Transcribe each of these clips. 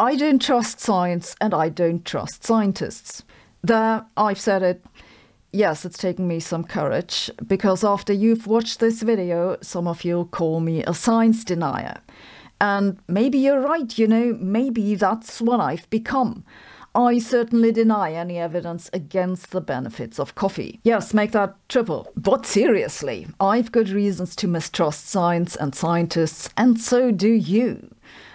I don't trust science and I don't trust scientists. There, I've said it. Yes, it's taken me some courage because after you've watched this video, some of you call me a science denier. And maybe you're right, you know, maybe that's what I've become. I certainly deny any evidence against the benefits of coffee. Yes, make that triple. But seriously, I've good reasons to mistrust science and scientists, and so do you.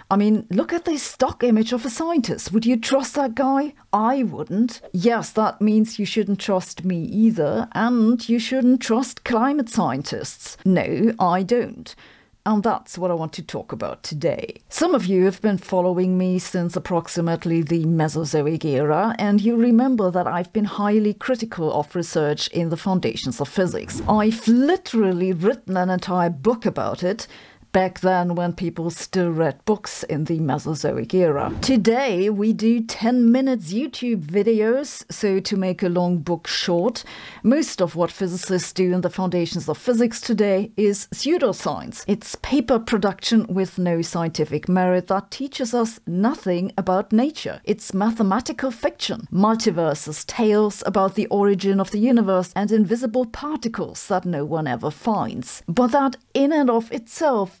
I mean, look at this stock image of a scientist. Would you trust that guy? I wouldn't. Yes, that means you shouldn't trust me either, and you shouldn't trust climate scientists. No, I don't. And that's what I want to talk about today. Some of you have been following me since approximately the Mesozoic era, and you remember that I've been highly critical of research in the foundations of physics. I've literally written an entire book about it, back then when people still read books in the Mesozoic era. Today we do 10 minutes YouTube videos, so to make a long book short, most of what physicists do in the foundations of physics today is pseudoscience. It's paper production with no scientific merit that teaches us nothing about nature. It's mathematical fiction, multiverses, tales about the origin of the universe and invisible particles that no one ever finds. But that in and of itself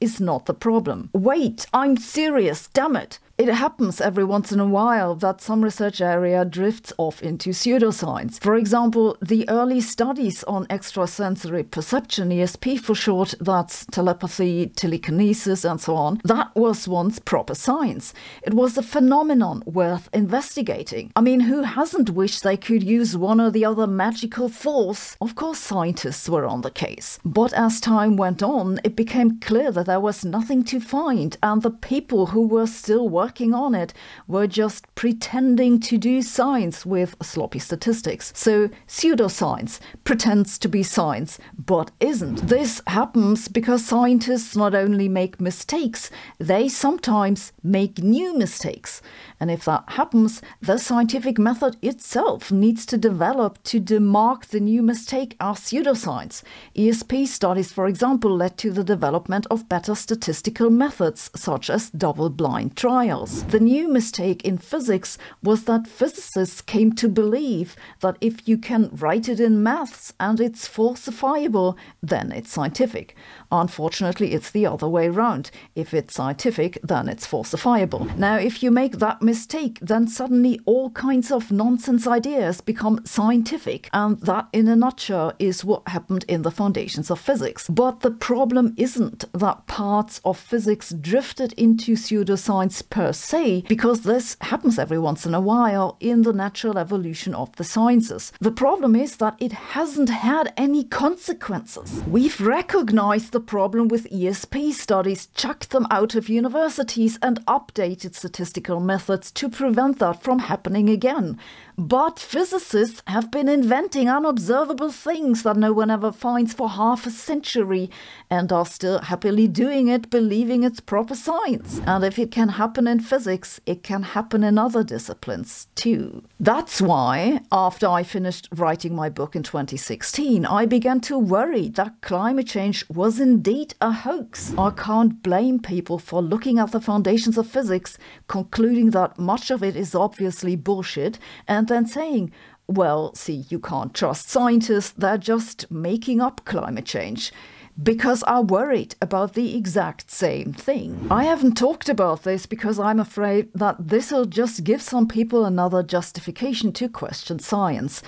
is not the problem. Wait, I'm serious, damn it. It happens every once in a while that some research area drifts off into pseudoscience. For example, the early studies on extrasensory perception, ESP for short, that's telepathy, telekinesis, and so on, that was once proper science. It was a phenomenon worth investigating. I mean, who hasn't wished they could use one or the other magical force? Of course, scientists were on the case. But as time went on, it became clear that there was nothing to find, and the people who were still working on it were just pretending to do science with sloppy statistics. So pseudoscience pretends to be science, but isn't. This happens because scientists not only make mistakes, they sometimes make new mistakes. And if that happens, the scientific method itself needs to develop to demark the new mistake as pseudoscience. ESP studies, for example, led to the development of better statistical methods, such as double blind trials. The new mistake in physics was that physicists came to believe that if you can write it in maths and it's falsifiable, then it's scientific. Unfortunately, it's the other way around. If it's scientific, then it's falsifiable. Now, if you make that mistake, then suddenly all kinds of nonsense ideas become scientific, and that, in a nutshell, is what happened in the foundations of physics. But the problem isn't that parts of physics drifted into pseudoscience per se, because this happens every once in a while in the natural evolution of the sciences. The problem is that it hasn't had any consequences. We've recognized the problem with ESP studies, chucked them out of universities, and updated statistical methods to prevent that from happening again. But physicists have been inventing unobservable things that no one ever finds for half a century and are still happily doing it, believing it's proper science. And if it can happen in physics, it can happen in other disciplines too. That's why, after I finished writing my book in 2016, I began to worry that climate change was indeed a hoax. I can't blame people for looking at the foundations of physics, concluding that much of it is obviously bullshit, and then saying, well, see, you can't trust scientists, they're just making up climate change because are worried about the exact same thing. I haven't talked about this because I'm afraid that this'll just give some people another justification to question science.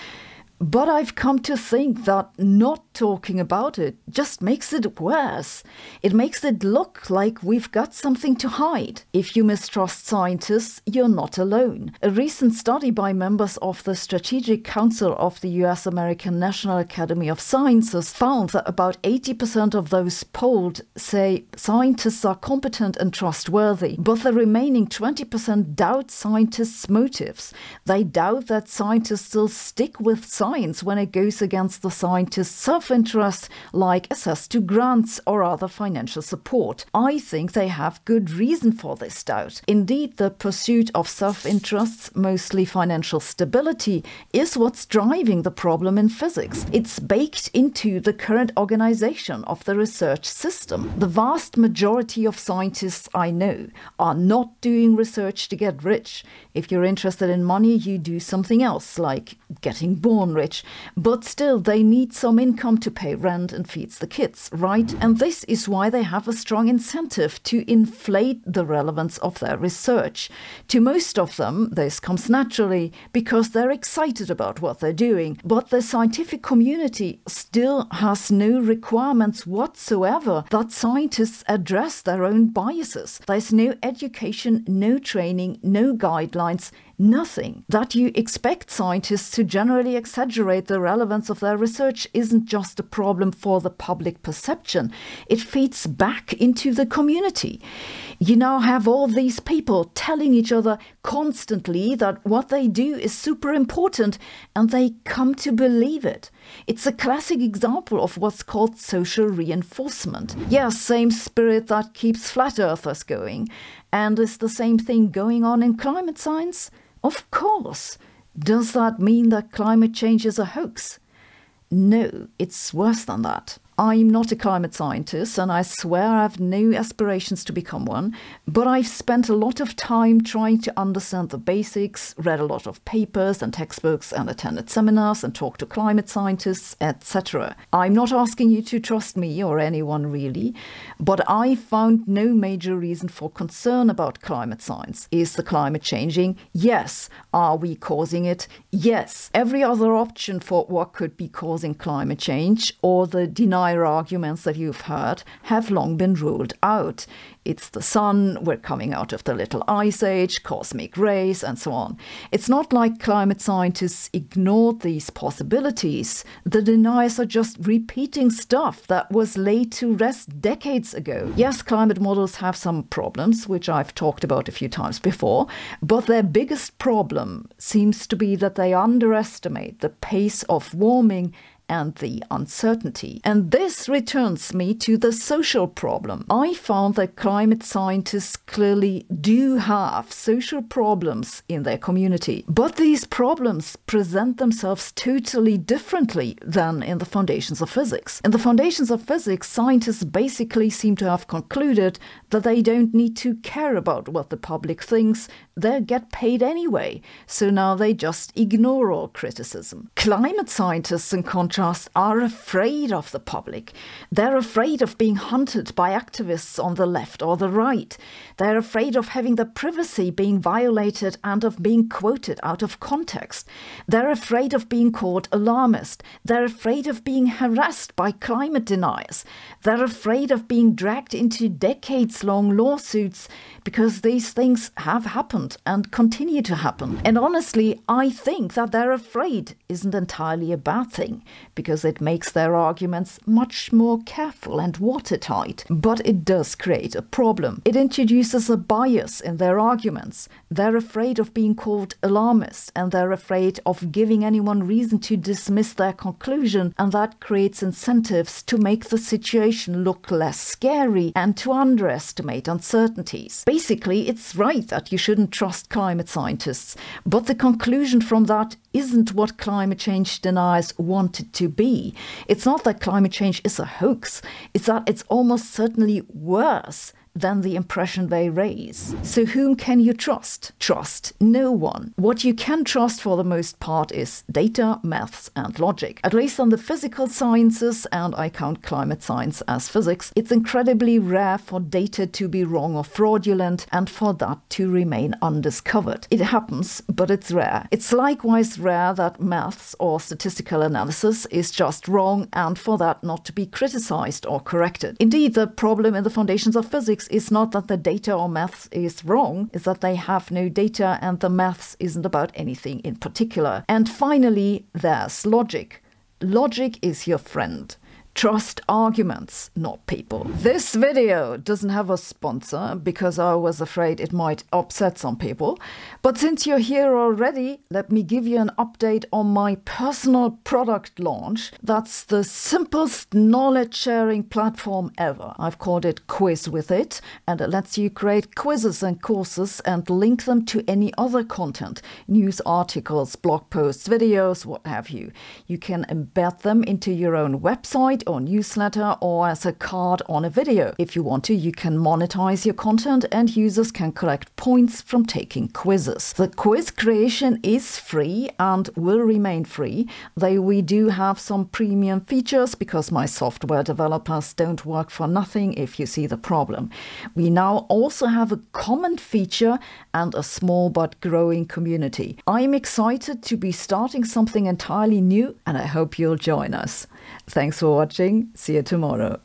But I've come to think that not talking about it just makes it worse. It makes it look like we've got something to hide. If you mistrust scientists, you're not alone. A recent study by members of the Strategic Council of the US American National Academy of Sciences found that about 80% of those polled say scientists are competent and trustworthy, but the remaining 20% doubt scientists' motives. They doubt that scientists will stick with science science when it goes against the scientist's self interest, like access to grants or other financial support. I think they have good reason for this doubt. Indeed, the pursuit of self interests, mostly financial stability, is what's driving the problem in physics. It's baked into the current organization of the research system. The vast majority of scientists I know are not doing research to get rich. If you're interested in money, you do something else, like getting born rich. But still, they need some income to pay rent and feeds the kids, right? And this is why they have a strong incentive to inflate the relevance of their research. To most of them, this comes naturally because they're excited about what they're doing. But the scientific community still has no requirements whatsoever that scientists address their own biases. There's no education, no training, no guidelines, nothing. That you expect scientists to generally exaggerate the relevance of their research isn't just a problem for the public perception, it feeds back into the community. You now have all these people telling each other constantly that what they do is super important and they come to believe it. It's a classic example of what's called social reinforcement. Yes, same spirit that keeps flat earthers going. And is the same thing going on in climate science? Of course. Does that mean that climate change is a hoax? No, it's worse than that. I'm not a climate scientist, and I swear I have no aspirations to become one, but I've spent a lot of time trying to understand the basics, read a lot of papers and textbooks, and attended seminars and talked to climate scientists, etc. I'm not asking you to trust me or anyone really, but I found no major reason for concern about climate science. Is the climate changing? Yes. Are we causing it? Yes. Every other option for what could be causing climate change or the denial arguments that you've heard have long been ruled out. It's the sun, we're coming out of the little ice age, cosmic rays, and so on. It's not like climate scientists ignored these possibilities. The deniers are just repeating stuff that was laid to rest decades ago. Yes, climate models have some problems, which I've talked about a few times before, but their biggest problem seems to be that they underestimate the pace of warming and the uncertainty. And this returns me to the social problem. I found that climate scientists clearly do have social problems in their community, but these problems present themselves totally differently than in the foundations of physics. In the foundations of physics, scientists basically seem to have concluded that they don't need to care about what the public thinks, they get paid anyway, so now they just ignore all criticism. Climate scientists, in contrast, are afraid of the public. They're afraid of being hunted by activists on the left or the right. They're afraid of having their privacy being violated and of being quoted out of context. They're afraid of being called alarmist. They're afraid of being harassed by climate deniers. They're afraid of being dragged into decades long lawsuits because these things have happened and continue to happen. And honestly, I think that they're afraid isn't entirely a bad thing because it makes their arguments much more careful and watertight. But it does create a problem. It introduces a bias in their arguments. They're afraid of being called alarmist and they're afraid of giving anyone reason to dismiss their conclusion, and that creates incentives to make the situation look less scary and to underestimate uncertainties. It's right that you shouldn't trust climate scientists, but the conclusion from that isn't what climate change deniers want it to be. It's not that climate change is a hoax, it's that it's almost certainly worse than the impression they raise. So, whom can you trust? Trust no one. What you can trust for the most part is data, maths, and logic. At least on the physical sciences, and I count climate science as physics, it's incredibly rare for data to be wrong or fraudulent and for that to remain undiscovered. It happens, but it's rare. It's likewise rare that maths or statistical analysis is just wrong and for that not to be criticized or corrected. Indeed, the problem in the foundations of physics is not that the data or maths is wrong, it's that they have no data and the maths isn't about anything in particular. And finally, there's logic. Logic is your friend. Trust arguments, not people. This video doesn't have a sponsor because I was afraid it might upset some people. But since you're here already, let me give you an update on my personal product launch. That's the simplest knowledge sharing platform ever. I've called it Quiz with It, and it lets you create quizzes and courses and link them to any other content news articles, blog posts, videos, what have you. You can embed them into your own website or newsletter or as a card on a video. If you want to, you can monetize your content and users can collect points from taking quizzes. The quiz creation is free and will remain free, though we do have some premium features because my software developers don't work for nothing if you see the problem. We now also have a comment feature and a small but growing community. I'm excited to be starting something entirely new and I hope you'll join us. Thanks for watching. See you tomorrow.